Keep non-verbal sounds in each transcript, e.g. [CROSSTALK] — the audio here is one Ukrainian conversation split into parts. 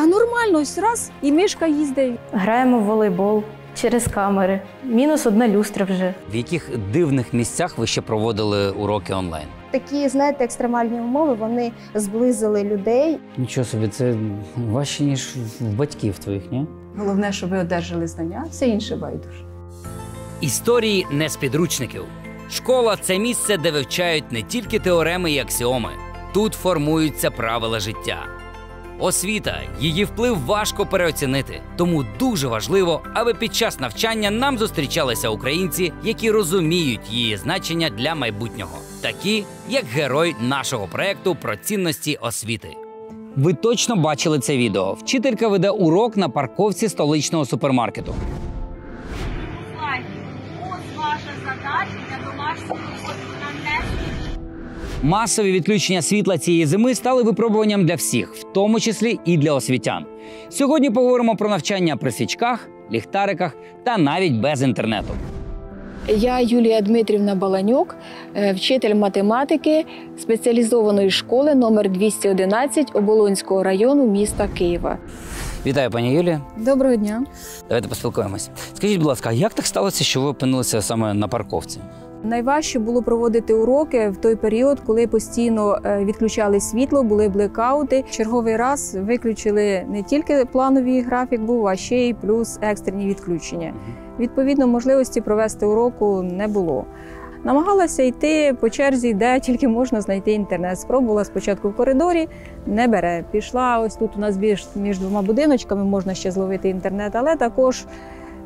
Та нормально, ось раз і мишка їздить. Граємо в волейбол через камери. Мінус одна люстра вже. В яких дивних місцях ви ще проводили уроки онлайн? Такі, знаєте, екстремальні умови вони зблизили людей. Нічого собі, це важче, ніж в батьків твоїх, ні? Головне, щоб ви одержали знання, все інше байдуже. Історії не з підручників. Школа це місце, де вивчають не тільки теореми і аксіоми. Тут формуються правила життя. Освіта, її вплив важко переоцінити. Тому дуже важливо, аби під час навчання нам зустрічалися українці, які розуміють її значення для майбутнього, такі як герой нашого проекту про цінності освіти. Ви точно бачили це відео. Вчителька веде урок на парковці столичного супермаркету. Масові відключення світла цієї зими стали випробуванням для всіх, в тому числі і для освітян. Сьогодні поговоримо про навчання при свічках, ліхтариках та навіть без інтернету. Я Юлія Дмитрівна Баланюк, е, вчитель математики спеціалізованої школи номер 211 Оболонського району міста Києва. Вітаю, пані Юлія. Доброго дня. Давайте поспілкуємось. Скажіть, будь ласка, як так сталося, що ви опинилися саме на парковці? Найважче було проводити уроки в той період, коли постійно е, відключали світло, були блекаути. Черговий раз виключили не тільки плановий графік був, а ще й плюс екстрені відключення. Відповідно, можливості провести уроку не було. Намагалася йти по черзі, де тільки можна знайти інтернет. Спробувала спочатку в коридорі, не бере. Пішла ось тут. У нас між, між двома будиночками можна ще зловити інтернет, але також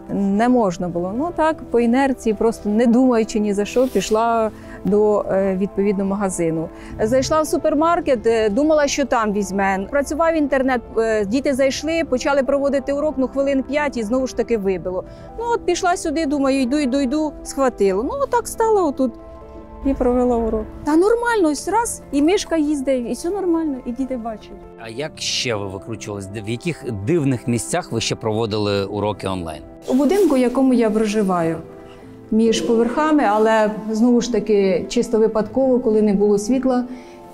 не можна було. Ну так, по інерції, просто не думаючи ні за що, пішла до е, відповідного магазину. Зайшла в супермаркет, е, думала, що там візьме. Працював інтернет, е, діти зайшли, почали проводити урок, ну хвилин п'ять і знову ж таки вибило. Ну от пішла сюди, думаю, йду, йду, йду, схватило. Ну так стало отут. І провела урок. Та нормально, ось раз, і мишка їздить, і все нормально, і діти бачать. А як ще ви викручувались? В яких дивних місцях ви ще проводили уроки онлайн? У будинку, в якому я проживаю, між поверхами, але знову ж таки чисто випадково, коли не було світла,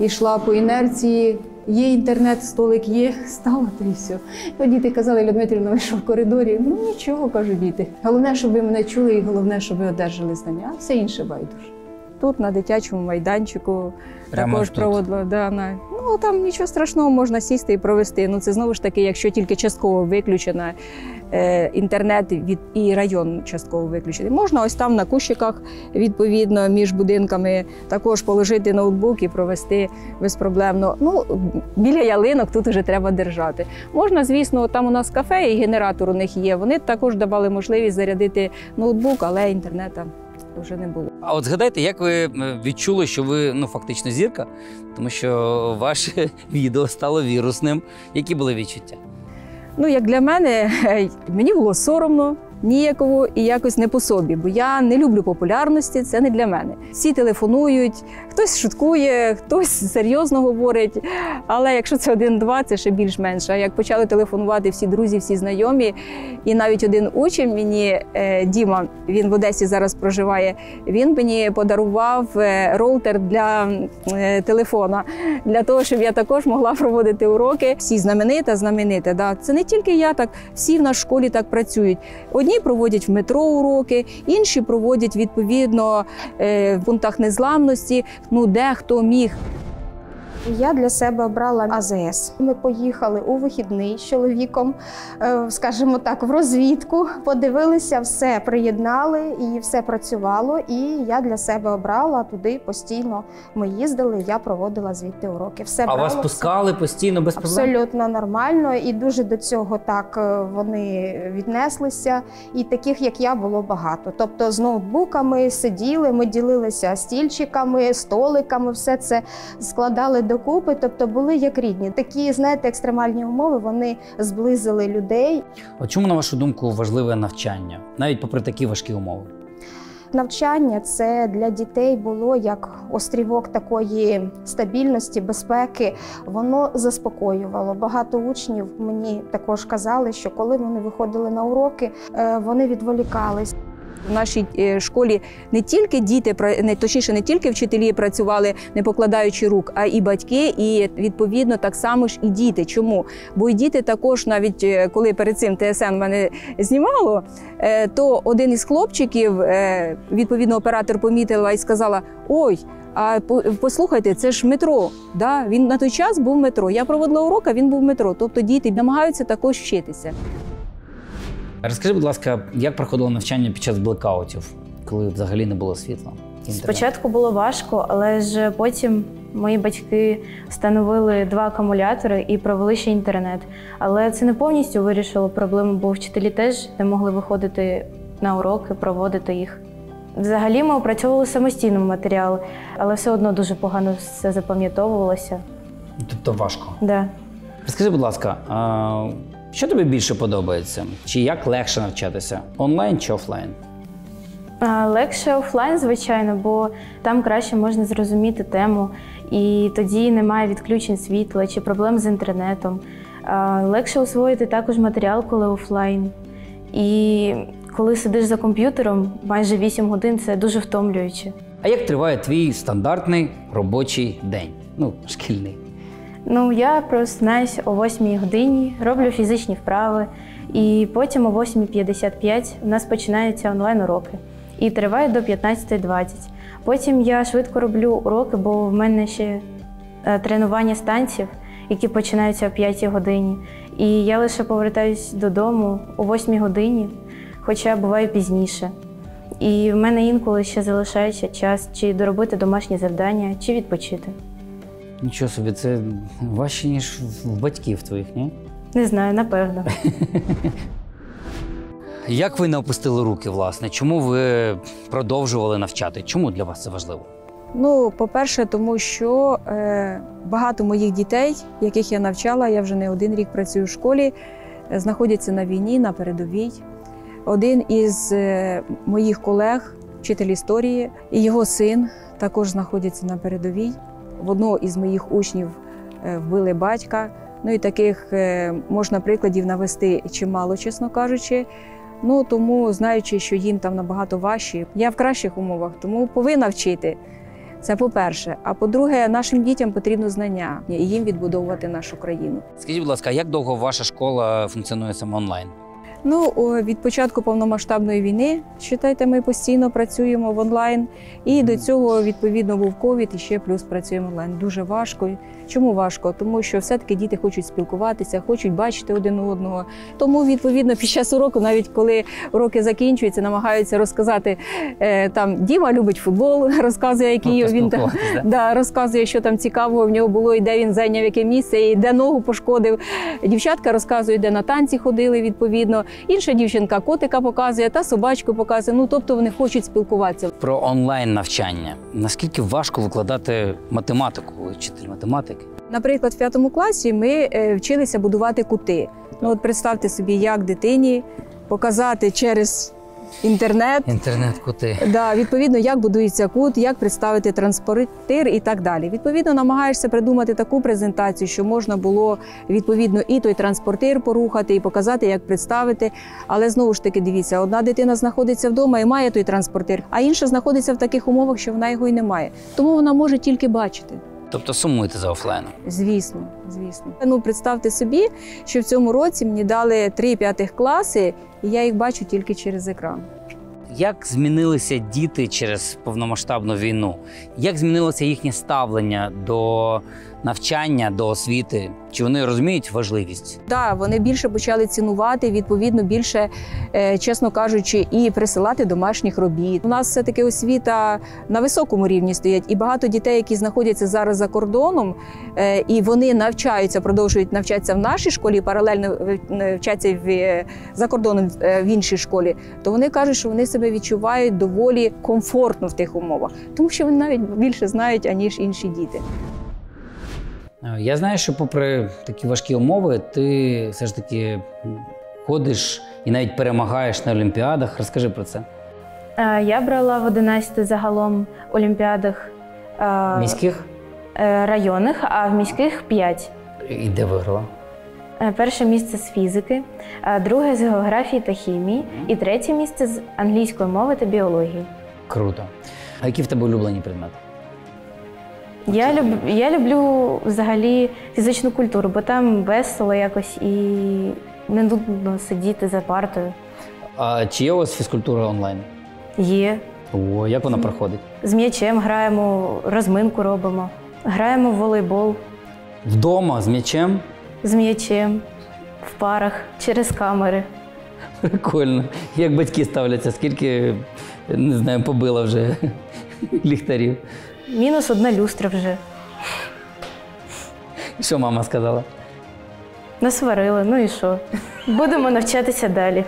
йшла по інерції. Є інтернет, столик є, [LAUGHS] стала то і все. То діти казали, Людмитрівна, ви що в коридорі? Ну нічого, кажуть діти. Головне, щоб ви мене чули, і головне, щоб ви одержали знання, а все інше байдуже. Тут на дитячому майданчику Прямо також тут? проводила. Да, на, ну там нічого страшного можна сісти і провести. Ну це знову ж таки, якщо тільки частково виключена е, інтернет від і район частково виключений. Можна ось там на кущиках, відповідно, між будинками також положити ноутбук і провести безпроблемно. Ну біля ялинок тут вже треба держати. Можна, звісно, там у нас кафе і генератор у них є. Вони також давали можливість зарядити ноутбук, але інтернету вже не було. А от згадайте, як ви е, відчули, що ви ну фактично зірка, тому що ваше [LAUGHS] відео стало вірусним. Які були відчуття? Ну, як для мене, мені було соромно, ніяково і якось не по собі, бо я не люблю популярності, це не для мене. Всі телефонують, хтось шуткує, хтось серйозно говорить. Але якщо це один-два, це ще більш-менш. А як почали телефонувати всі друзі, всі знайомі, і навіть один учень мені е, Діма, він в Одесі зараз проживає. Він мені подарував е, роутер для е, телефона для того, щоб я також могла проводити уроки. Всі знаменита, знамените. Да. Це не тільки я так, всі в нашій школі так працюють. Проводять в метро уроки, інші проводять відповідно е, в пунктах незламності. Ну дехто міг. Я для себе обрала АЗС. Ми поїхали у вихідний з чоловіком, е, скажімо так, в розвідку. Подивилися, все приєднали і все працювало. І я для себе обрала туди постійно. Ми їздили, я проводила звідти уроки. Все А вас все пускали постійно без проблем? Абсолютно нормально, і дуже до цього так е, вони віднеслися. І таких, як я, було багато. Тобто з ноутбуками сиділи, ми ділилися стільчиками, столиками, все це складали докупи. Тобто були як рідні. Такі, знаєте, екстремальні умови вони зблизили людей. От чому, на вашу думку, важливе навчання, навіть попри такі важкі умови? Навчання це для дітей було як острівок такої стабільності, безпеки. Воно заспокоювало. Багато учнів мені також казали, що коли вони виходили на уроки, е, вони відволікались. В нашій е, школі не тільки діти, не точніше, не тільки вчителі працювали, не покладаючи рук, а і батьки, і відповідно так само ж і діти. Чому? Бо і діти також, навіть е, коли перед цим ТСН мене знімало, е, то один із хлопчиків, відповідно, оператор помітила і сказала: Ой. А по- послухайте, це ж метро. Да? Він на той час був метро. Я проводила урок, а він був метро. Тобто діти намагаються також вчитися. Розкажи, будь ласка, як проходило навчання під час блекаутів, коли взагалі не було світла? Інтернет? Спочатку було важко, але ж потім мої батьки встановили два акумулятори і провели ще інтернет. Але це не повністю вирішило проблему, бо вчителі теж не могли виходити на уроки, проводити їх. Взагалі ми опрацьовували самостійно матеріал, але все одно дуже погано все запам'ятовувалося. Тобто важко. Да. Розкажи, будь ласка, що тобі більше подобається? Чи як легше навчатися? Онлайн чи офлайн? Легше офлайн, звичайно, бо там краще можна зрозуміти тему, і тоді немає відключень світла чи проблем з інтернетом. Легше освоїти також матеріал, коли офлайн. І коли сидиш за комп'ютером майже 8 годин, це дуже втомлююче. А як триває твій стандартний робочий день? Ну, шкільний. Ну, я просинаюсь о 8 годині, роблю фізичні вправи, і потім о 8.55 у нас починаються онлайн-уроки і тривають до 15.20. Потім я швидко роблю уроки, бо в мене ще е, тренування станців, які починаються о 5 годині. І я лише повертаюсь додому о 8 годині, хоча буває пізніше. І в мене інколи ще залишається час чи доробити домашні завдання, чи відпочити. Нічого собі, це важче, ніж в батьків твоїх, ні? Не знаю, напевно. [LAUGHS] Як ви не опустили руки, власне? Чому ви продовжували навчати? Чому для вас це важливо? Ну, по-перше, тому що е, багато моїх дітей, яких я навчала, я вже не один рік працюю в школі, е, знаходяться на війні, на передовій. Один із е, моїх колег, вчитель історії, і його син також знаходяться на передовій. В одного із моїх учнів е, вбили батька. Ну і таких е, можна прикладів навести чимало, чесно кажучи. Ну тому, знаючи, що їм там набагато важче, я в кращих умовах, тому повинна вчити. Це по-перше. А по-друге, нашим дітям потрібно знання і їм відбудовувати нашу країну. Скажіть, будь ласка, як довго ваша школа функціонує саме онлайн? Ну, від початку повномасштабної війни, вважайте, ми постійно працюємо в онлайн. І до цього відповідно був ковід, і ще плюс працюємо онлайн. Дуже важко. Чому важко? Тому що все-таки діти хочуть спілкуватися, хочуть бачити один одного. Тому відповідно під час уроку, навіть коли уроки закінчуються, намагаються розказати е, там Діма любить футбол, [LAUGHS] розказує, який він там да? Да, розказує, що там цікавого в нього було, і де він зайняв яке місце, і де ногу пошкодив. Дівчатка розказує, де на танці ходили відповідно. Інша дівчинка котика показує та собачку показує. Ну тобто вони хочуть спілкуватися. Про онлайн навчання. Наскільки важко викладати математику, вчитель математики? Наприклад, в п'ятому класі ми е, вчилися будувати кути. Ну от представте собі, як дитині показати через інтернет. Інтернет-кути. Да, відповідно, як будується кут, як представити транспортир і так далі. Відповідно, намагаєшся придумати таку презентацію, що можна було відповідно і той транспортир порухати, і показати, як представити. Але знову ж таки, дивіться, одна дитина знаходиться вдома і має той транспортир, а інша знаходиться в таких умовах, що вона його і не має. Тому вона може тільки бачити. Тобто сумуєте за офлайном. Звісно, звісно. Ну представте собі, що в цьому році мені дали три п'ятих класи, і я їх бачу тільки через екран. Як змінилися діти через повномасштабну війну? Як змінилося їхнє ставлення до навчання, до освіти? Чи вони розуміють важливість? Да, вони більше почали цінувати, відповідно, більше, е, чесно кажучи, і присилати домашніх робіт. У нас все таки освіта на високому рівні стоять, і багато дітей, які знаходяться зараз за кордоном, е, і вони навчаються, продовжують навчатися в нашій школі, паралельно е, вчаться в за кордоном в іншій школі. То вони кажуть, що вони себе відчувають доволі комфортно в тих умовах, тому що вони навіть більше знають аніж інші діти. Е, Я знаю, що попри такі важкі умови, ти все ж таки ходиш і навіть перемагаєш на олімпіадах. Розкажи про це. Е, Я брала в 11 загалом олімпіадах е, Міських районних, а в міських 5. і де виграла? Е, Перше місце з фізики, е, друге з географії та хімії, і третє місце з англійської мови та біології. Круто. А які в тебе улюблені предмети? Я, люб, я люблю взагалі фізичну культуру, бо там весело якось і не нудно сидіти за партою. А чи є у вас фізкультура онлайн? Є. О, як вона проходить? З м'ячем граємо, розминку робимо, граємо в волейбол Вдома з м'ячем? З м'ячем, в парах, через камери. Прикольно. Як батьки ставляться, скільки, не знаю, побила вже [LAUGHS] ліхтарів. Мінус одна люстра вже. Що мама сказала? Насварили, ну і що? Будемо навчатися далі.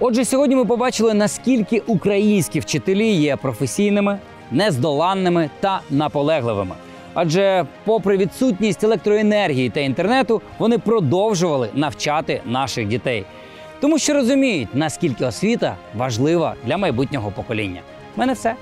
Отже, сьогодні ми побачили, наскільки українські вчителі є професійними, нездоланними та наполегливими. Адже, попри відсутність електроенергії та інтернету, вони продовжували навчати наших дітей, тому що розуміють, наскільки освіта важлива для майбутнього покоління. У мене все.